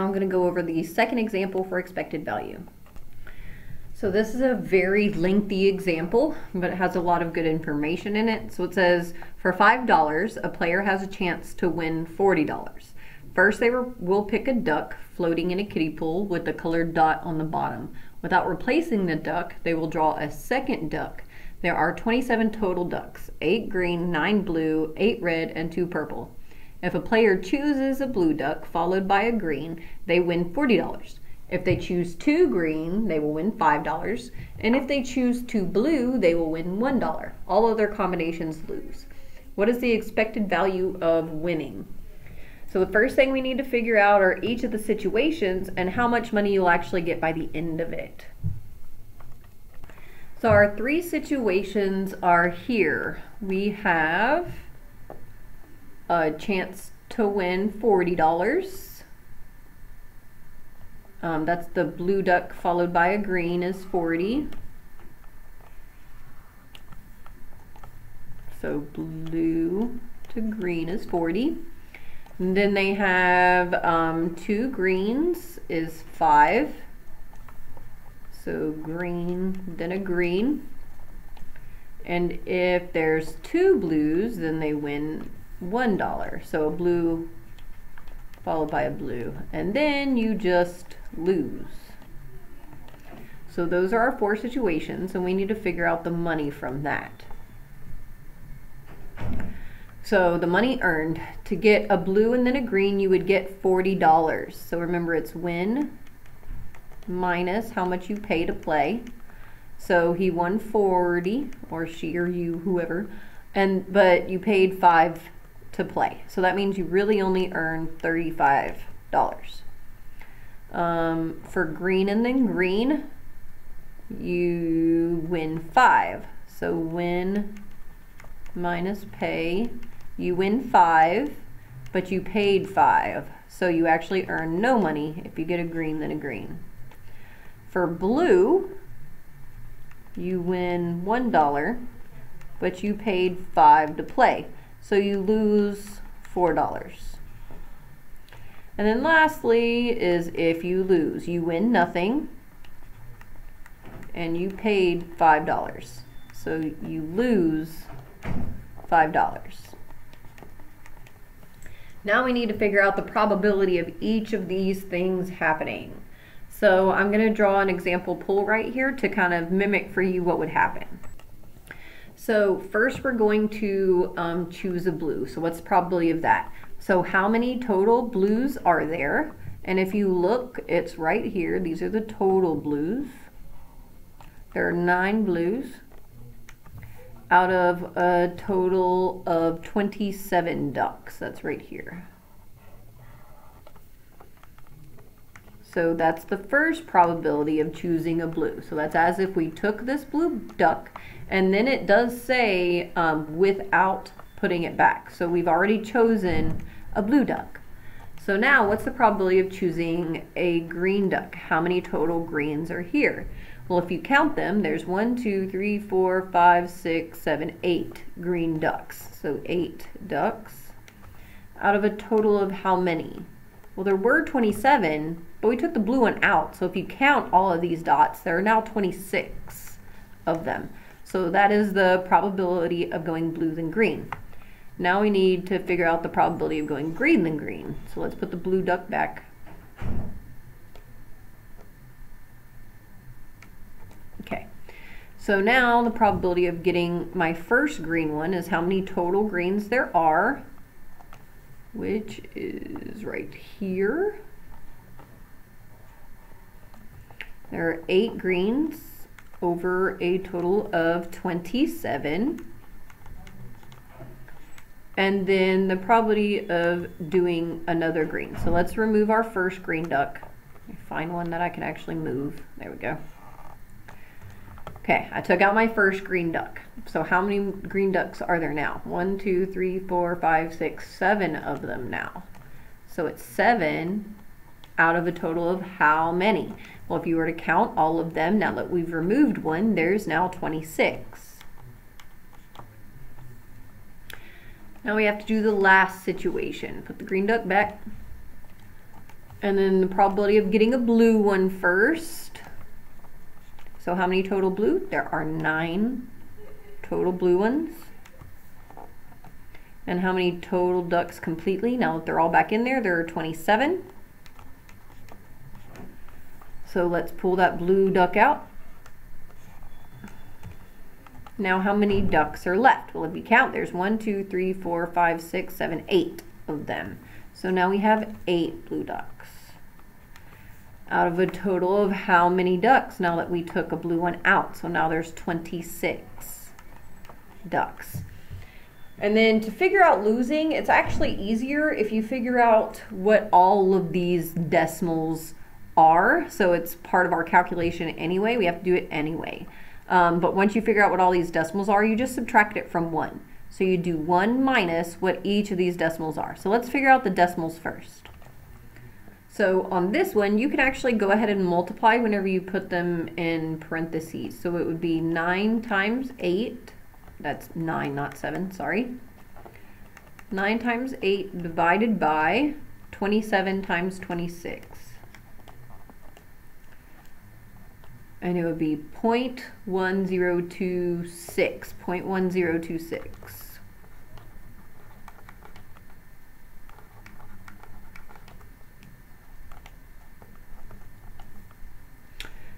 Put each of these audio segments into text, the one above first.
Now I'm going to go over the second example for expected value. So this is a very lengthy example, but it has a lot of good information in it. So it says for $5, a player has a chance to win $40. First, they will pick a duck floating in a kiddie pool with a colored dot on the bottom. Without replacing the duck, they will draw a second duck. There are 27 total ducks, 8 green, 9 blue, 8 red, and 2 purple. If a player chooses a blue duck followed by a green, they win $40. If they choose two green, they will win $5. And if they choose two blue, they will win $1. All other combinations lose. What is the expected value of winning? So the first thing we need to figure out are each of the situations and how much money you'll actually get by the end of it. So our three situations are here. We have a chance to win $40. Um, that's the blue duck followed by a green is 40. So blue to green is 40. And then they have um, two greens is 5. So green, then a green. And if there's two blues, then they win $1. So a blue followed by a blue. And then you just lose. So those are our four situations, and we need to figure out the money from that. So the money earned, to get a blue and then a green, you would get $40. So remember it's win minus how much you pay to play. So he won 40, or she or you, whoever, and but you paid 5 to play. So that means you really only earn $35. Um, for green and then green, you win 5. So win minus pay, you win 5, but you paid 5. So you actually earn no money if you get a green than a green. For blue, you win $1, but you paid 5 to play. So you lose $4. And then lastly is if you lose, you win nothing and you paid $5. So you lose $5. Now we need to figure out the probability of each of these things happening. So I'm going to draw an example pool right here to kind of mimic for you what would happen. So first we're going to um, choose a blue. So what's the probability of that? So how many total blues are there? And if you look, it's right here. These are the total blues. There are nine blues out of a total of 27 ducks. That's right here. So that's the first probability of choosing a blue. So that's as if we took this blue duck and then it does say um, without putting it back. So we've already chosen a blue duck. So now what's the probability of choosing a green duck? How many total greens are here? Well, if you count them, there's one, two, three, four, five, six, seven, eight green ducks. So eight ducks out of a total of how many? Well, there were 27, but we took the blue one out. So if you count all of these dots, there are now 26 of them. So that is the probability of going blue than green. Now we need to figure out the probability of going green than green. So let's put the blue duck back. Okay, so now the probability of getting my first green one is how many total greens there are which is right here. There are eight greens over a total of 27. And then the probability of doing another green. So let's remove our first green duck. Find one that I can actually move. There we go. Okay, I took out my first green duck. So how many green ducks are there now? One, two, three, four, five, six, seven of them now. So it's seven out of a total of how many? Well, if you were to count all of them, now that we've removed one, there's now 26. Now we have to do the last situation. Put the green duck back. And then the probability of getting a blue one first. So how many total blue? There are nine total blue ones. And how many total ducks completely? Now that they're all back in there, there are 27. So let's pull that blue duck out. Now how many ducks are left? Well, if you count, there's one, two, three, four, five, six, seven, eight of them. So now we have eight blue ducks. Out of a total of how many ducks now that we took a blue one out? So now there's 26 ducks. And then to figure out losing, it's actually easier if you figure out what all of these decimals So it's part of our calculation anyway. We have to do it anyway. Um, but once you figure out what all these decimals are, you just subtract it from 1. So you do 1 minus what each of these decimals are. So let's figure out the decimals first. So on this one, you can actually go ahead and multiply whenever you put them in parentheses. So it would be 9 times 8. That's 9, not 7, sorry. 9 times 8 divided by 27 times 26. And it would be 0.1026, 0.1026.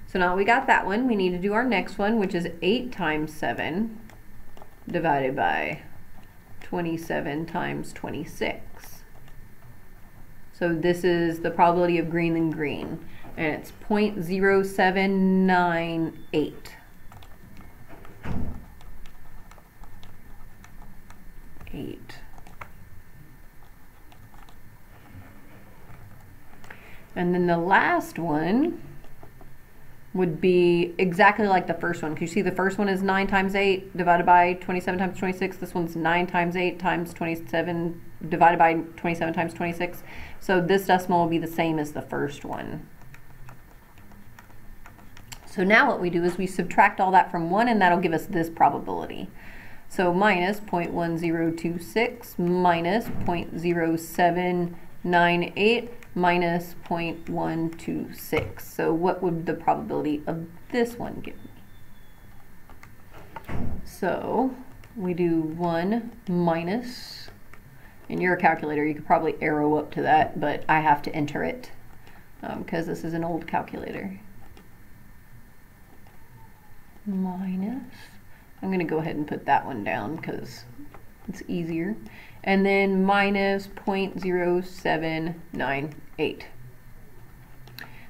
So now we got that one. We need to do our next one, which is 8 times 7 divided by 27 times 26. So this is the probability of green and green and it's 0.0798. Eight. And then the last one would be exactly like the first one. Because you see the first one is 9 times 8 divided by 27 times 26. This one's 9 times 8 times 27 divided by 27 times 26. So this decimal will be the same as the first one. So now what we do is we subtract all that from 1 and that'll give us this probability. So minus 0.1026 minus 0.0798 minus 0.126. So what would the probability of this one give me? So we do 1 minus, in your calculator you could probably arrow up to that, but I have to enter it because um, this is an old calculator minus, I'm going to go ahead and put that one down because it's easier, and then minus 0.0798,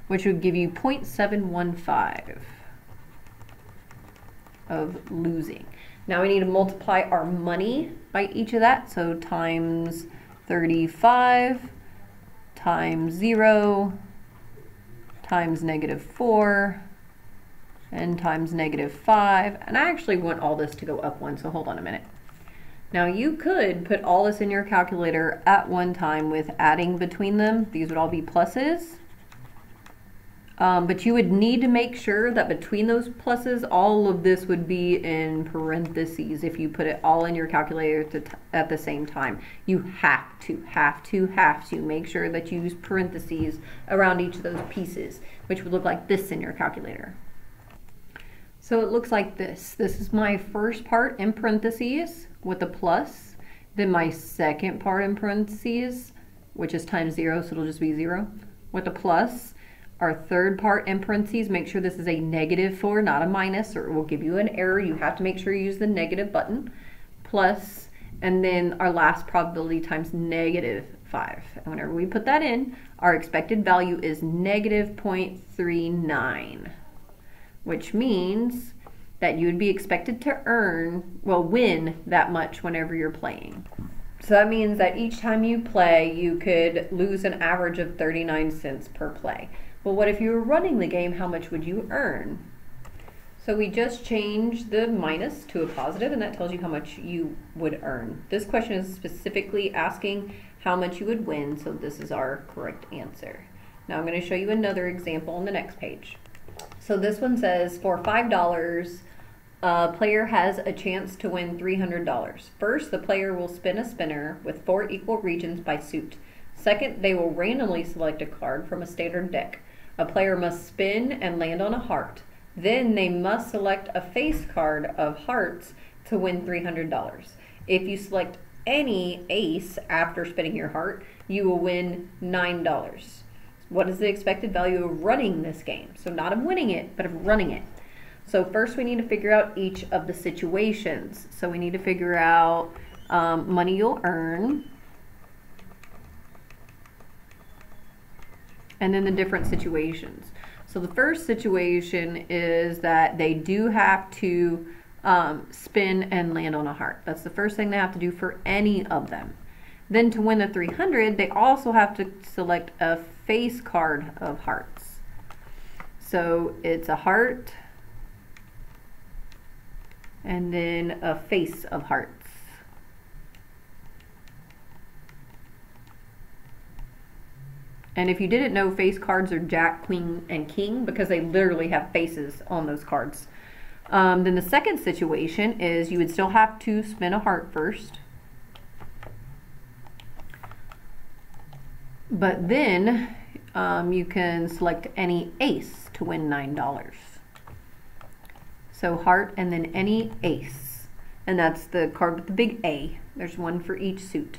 which would give you 0.715 of losing. Now we need to multiply our money by each of that, so times 35 times 0 times negative 4 n times negative 5. And I actually want all this to go up one, so hold on a minute. Now you could put all this in your calculator at one time with adding between them. These would all be pluses. Um, but you would need to make sure that between those pluses, all of this would be in parentheses if you put it all in your calculator at the same time. You have to, have to, have to make sure that you use parentheses around each of those pieces, which would look like this in your calculator. So it looks like this. This is my first part in parentheses with a plus. Then my second part in parentheses, which is times zero, so it'll just be zero, with a plus. Our third part in parentheses, make sure this is a negative four, not a minus, or it will give you an error. You have to make sure you use the negative button. Plus, and then our last probability times negative five. And whenever we put that in, our expected value is negative 0.39 which means that you would be expected to earn, well, win that much whenever you're playing. So that means that each time you play, you could lose an average of 39 cents per play. Well, what if you were running the game? How much would you earn? So we just changed the minus to a positive, and that tells you how much you would earn. This question is specifically asking how much you would win, so this is our correct answer. Now I'm going to show you another example on the next page. So this one says for $5, a player has a chance to win $300. First, the player will spin a spinner with four equal regions by suit. Second, they will randomly select a card from a standard deck. A player must spin and land on a heart. Then they must select a face card of hearts to win $300. If you select any ace after spinning your heart, you will win $9. What is the expected value of running this game? So, not of winning it, but of running it. So, first we need to figure out each of the situations. So, we need to figure out um, money you'll earn, and then the different situations. So, the first situation is that they do have to um, spin and land on a heart. That's the first thing they have to do for any of them. Then to win the 300, they also have to select a face card of hearts. So it's a heart and then a face of hearts. And if you didn't know, face cards are Jack, Queen, and King because they literally have faces on those cards. Um, then the second situation is you would still have to spin a heart first. But then um, you can select any ace to win $9. So heart and then any ace. And that's the card with the big A. There's one for each suit.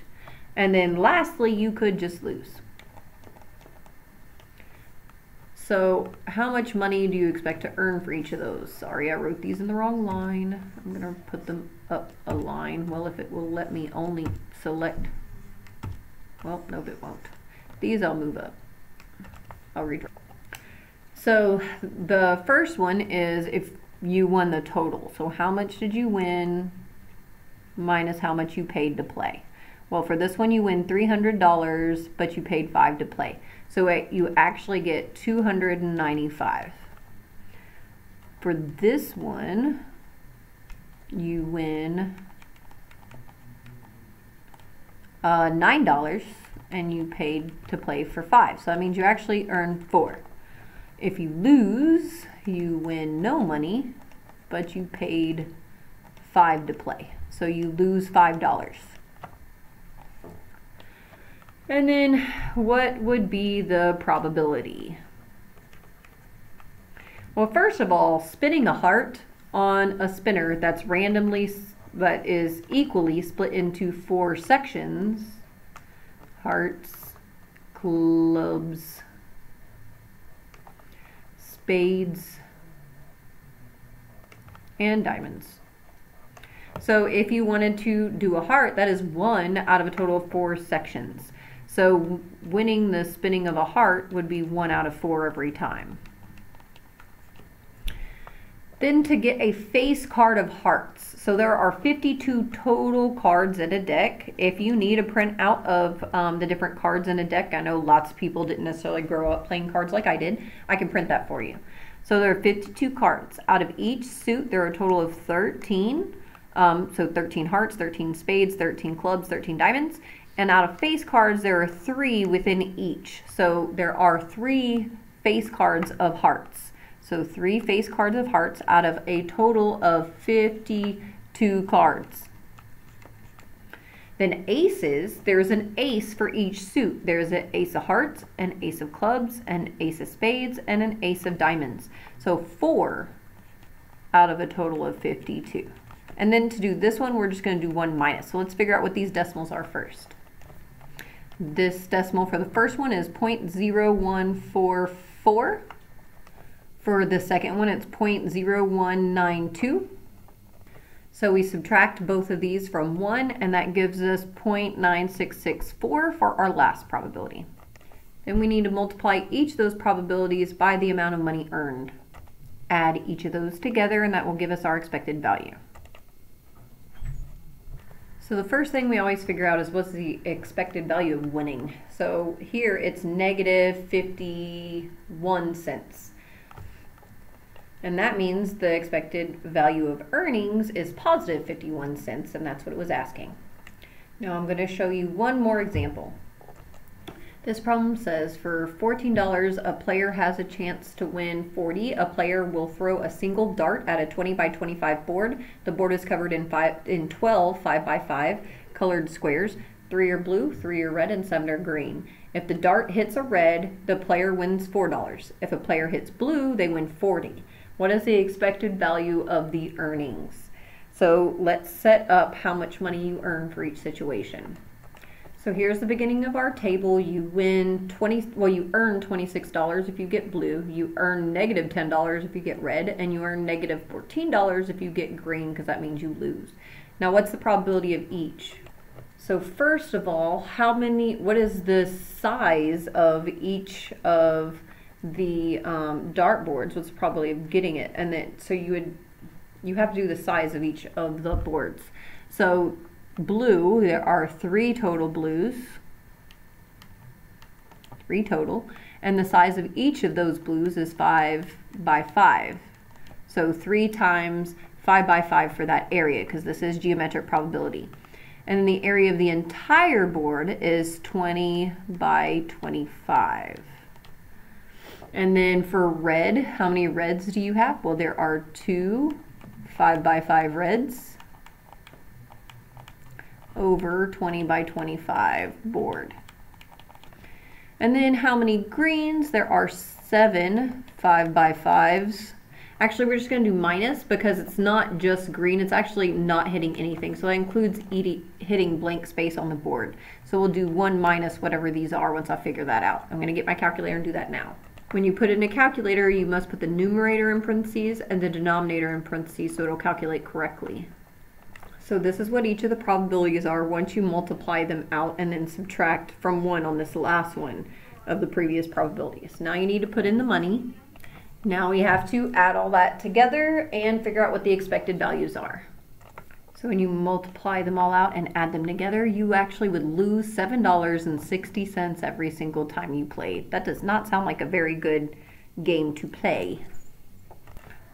And then lastly, you could just lose. So how much money do you expect to earn for each of those? Sorry, I wrote these in the wrong line. I'm going to put them up a line. Well, if it will let me only select, well, nope, it won't. These I'll move up. I'll redraw. So the first one is if you won the total. So how much did you win minus how much you paid to play? Well, for this one, you win $300, but you paid five to play. So it, you actually get 295. For this one, you win uh, $9 and you paid to play for five. So that means you actually earn four. If you lose, you win no money, but you paid five to play. So you lose $5. And then what would be the probability? Well, first of all, spinning a heart on a spinner that's randomly, but is equally split into four sections, hearts, clubs, spades, and diamonds. So if you wanted to do a heart, that is one out of a total of four sections. So winning the spinning of a heart would be one out of four every time. Then to get a face card of hearts. So there are 52 total cards in a deck. If you need a print out of um, the different cards in a deck, I know lots of people didn't necessarily grow up playing cards like I did. I can print that for you. So there are 52 cards. Out of each suit, there are a total of 13. Um, so 13 hearts, 13 spades, 13 clubs, 13 diamonds. And out of face cards, there are three within each. So there are three face cards of hearts. So three face cards of hearts out of a total of 52 cards. Then aces, there's an ace for each suit. There's an ace of hearts, an ace of clubs, an ace of spades, and an ace of diamonds. So four out of a total of 52. And then to do this one, we're just going to do one minus. So let's figure out what these decimals are first. This decimal for the first one is 0.0144. For the second one, it's 0.0192. So we subtract both of these from 1, and that gives us 0.9664 for our last probability. Then we need to multiply each of those probabilities by the amount of money earned. Add each of those together, and that will give us our expected value. So the first thing we always figure out is what's the expected value of winning. So here it's negative 51 cents. And that means the expected value of earnings is positive 51 cents, and that's what it was asking. Now I'm going to show you one more example. This problem says for $14, a player has a chance to win 40. A player will throw a single dart at a 20 by 25 board. The board is covered in, five, in 12 5 by 5 colored squares. three are blue, three are red, and seven are green. If the dart hits a red, the player wins $4. If a player hits blue, they win 40. What is the expected value of the earnings? So let's set up how much money you earn for each situation. So here's the beginning of our table. You win 20, well, you earn $26 if you get blue. You earn negative $10 if you get red, and you earn negative $14 if you get green, because that means you lose. Now, what's the probability of each? So first of all, how many, what is the size of each of the um, dartboards? Probability of getting it? And then, so you would, you have to do the size of each of the boards. So blue, there are three total blues, three total, and the size of each of those blues is five by five. So three times five by five for that area, because this is geometric probability. And then the area of the entire board is 20 by 25. And then for red, how many reds do you have? Well, there are two 5 by 5 reds over 20 by 25 board. And then how many greens? There are seven 5 by 5s. Actually, we're just going to do minus because it's not just green. It's actually not hitting anything. So that includes hitting blank space on the board. So we'll do 1 minus whatever these are once I figure that out. I'm going to get my calculator and do that now. When you put in a calculator, you must put the numerator in parentheses and the denominator in parentheses so it'll calculate correctly. So this is what each of the probabilities are once you multiply them out and then subtract from 1 on this last one of the previous probabilities. Now you need to put in the money. Now we have to add all that together and figure out what the expected values are. So when you multiply them all out and add them together, you actually would lose $7.60 every single time you played. That does not sound like a very good game to play.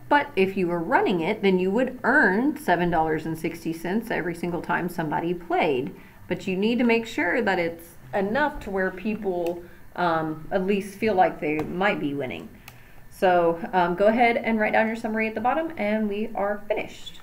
But if you were running it, then you would earn $7.60 every single time somebody played. But you need to make sure that it's enough to where people um, at least feel like they might be winning. So um, go ahead and write down your summary at the bottom and we are finished.